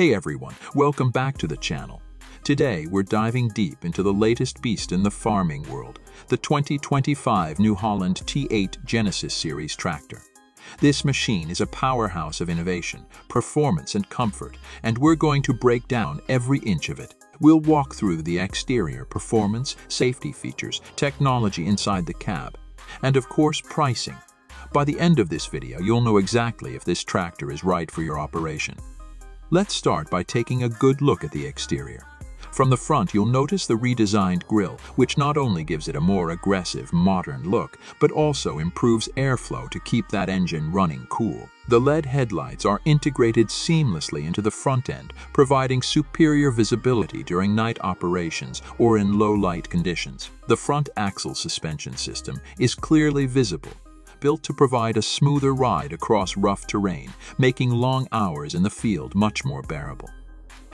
Hey everyone, welcome back to the channel. Today we're diving deep into the latest beast in the farming world, the 2025 New Holland T8 Genesis Series tractor. This machine is a powerhouse of innovation, performance and comfort, and we're going to break down every inch of it. We'll walk through the exterior, performance, safety features, technology inside the cab, and of course pricing. By the end of this video, you'll know exactly if this tractor is right for your operation. Let's start by taking a good look at the exterior. From the front, you'll notice the redesigned grille, which not only gives it a more aggressive, modern look, but also improves airflow to keep that engine running cool. The LED headlights are integrated seamlessly into the front end, providing superior visibility during night operations or in low-light conditions. The front axle suspension system is clearly visible, built to provide a smoother ride across rough terrain, making long hours in the field much more bearable.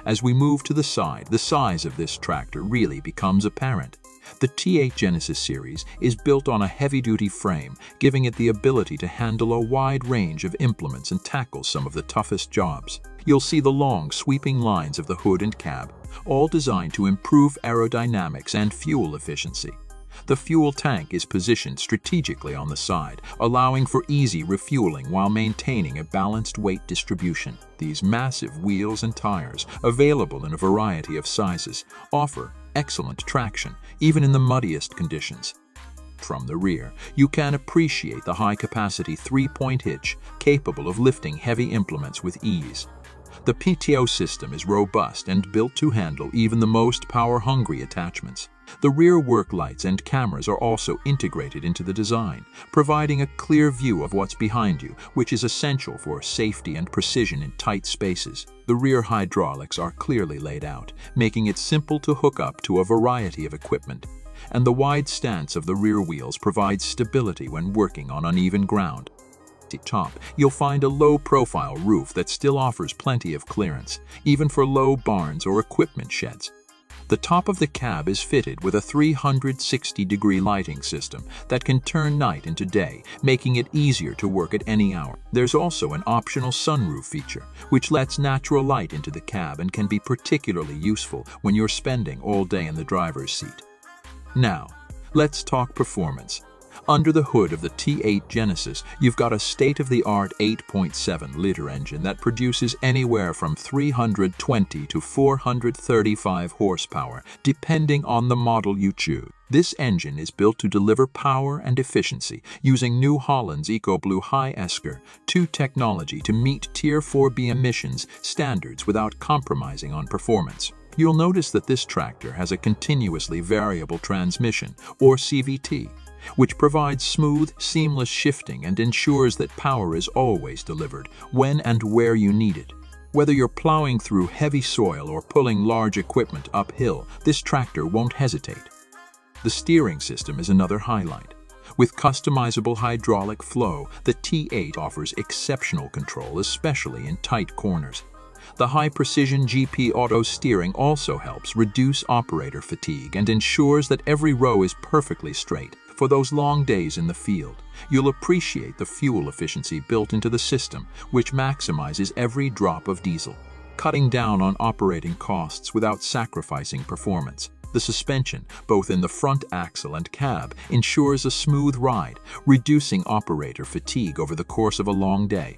As we move to the side, the size of this tractor really becomes apparent. The T8 Genesis series is built on a heavy-duty frame, giving it the ability to handle a wide range of implements and tackle some of the toughest jobs. You'll see the long, sweeping lines of the hood and cab, all designed to improve aerodynamics and fuel efficiency. The fuel tank is positioned strategically on the side, allowing for easy refueling while maintaining a balanced weight distribution. These massive wheels and tires, available in a variety of sizes, offer excellent traction, even in the muddiest conditions. From the rear, you can appreciate the high-capacity three-point hitch capable of lifting heavy implements with ease. The PTO system is robust and built to handle even the most power-hungry attachments. The rear work lights and cameras are also integrated into the design, providing a clear view of what's behind you, which is essential for safety and precision in tight spaces. The rear hydraulics are clearly laid out, making it simple to hook up to a variety of equipment. And the wide stance of the rear wheels provides stability when working on uneven ground. Top, you'll find a low-profile roof that still offers plenty of clearance, even for low barns or equipment sheds. The top of the cab is fitted with a 360-degree lighting system that can turn night into day, making it easier to work at any hour. There's also an optional sunroof feature, which lets natural light into the cab and can be particularly useful when you're spending all day in the driver's seat. Now, let's talk performance. Under the hood of the T8 Genesis, you've got a state-of-the-art 8.7-liter engine that produces anywhere from 320 to 435 horsepower, depending on the model you choose. This engine is built to deliver power and efficiency using New Holland's ECOBlue HI-eSCR 2 technology to meet Tier 4B emissions standards without compromising on performance. You'll notice that this tractor has a continuously variable transmission, or CVT, which provides smooth, seamless shifting and ensures that power is always delivered when and where you need it. Whether you're plowing through heavy soil or pulling large equipment uphill, this tractor won't hesitate. The steering system is another highlight. With customizable hydraulic flow, the T8 offers exceptional control, especially in tight corners. The high-precision GP auto steering also helps reduce operator fatigue and ensures that every row is perfectly straight. For those long days in the field, you'll appreciate the fuel efficiency built into the system, which maximizes every drop of diesel, cutting down on operating costs without sacrificing performance. The suspension, both in the front axle and cab, ensures a smooth ride, reducing operator fatigue over the course of a long day.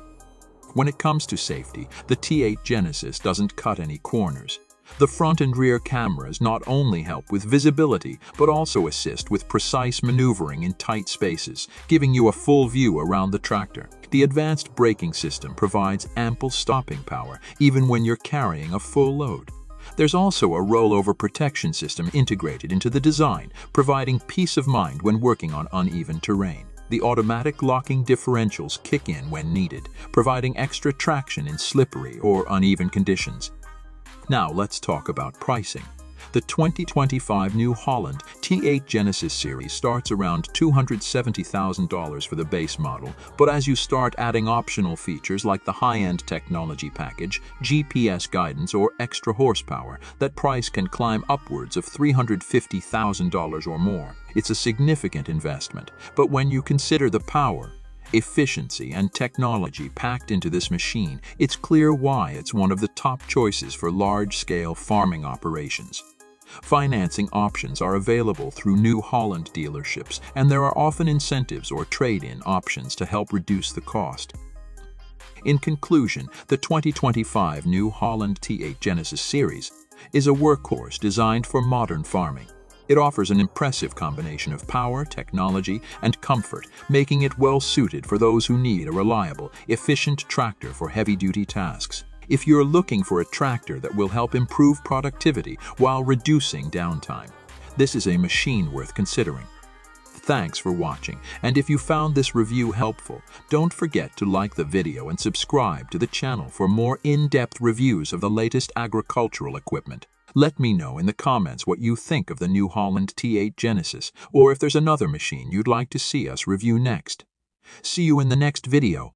When it comes to safety, the T8 Genesis doesn't cut any corners. The front and rear cameras not only help with visibility, but also assist with precise maneuvering in tight spaces, giving you a full view around the tractor. The advanced braking system provides ample stopping power, even when you're carrying a full load. There's also a rollover protection system integrated into the design, providing peace of mind when working on uneven terrain. The automatic locking differentials kick in when needed, providing extra traction in slippery or uneven conditions. Now let's talk about pricing. The 2025 New Holland T8 Genesis series starts around $270,000 for the base model, but as you start adding optional features like the high-end technology package, GPS guidance, or extra horsepower, that price can climb upwards of $350,000 or more. It's a significant investment, but when you consider the power, efficiency, and technology packed into this machine, it's clear why it's one of the top choices for large-scale farming operations. Financing options are available through New Holland dealerships, and there are often incentives or trade-in options to help reduce the cost. In conclusion, the 2025 New Holland T8 Genesis series is a workhorse designed for modern farming. It offers an impressive combination of power, technology, and comfort, making it well suited for those who need a reliable, efficient tractor for heavy-duty tasks. If you're looking for a tractor that will help improve productivity while reducing downtime, this is a machine worth considering. Thanks for watching, and if you found this review helpful, don't forget to like the video and subscribe to the channel for more in-depth reviews of the latest agricultural equipment. Let me know in the comments what you think of the New Holland T8 Genesis, or if there's another machine you'd like to see us review next. See you in the next video.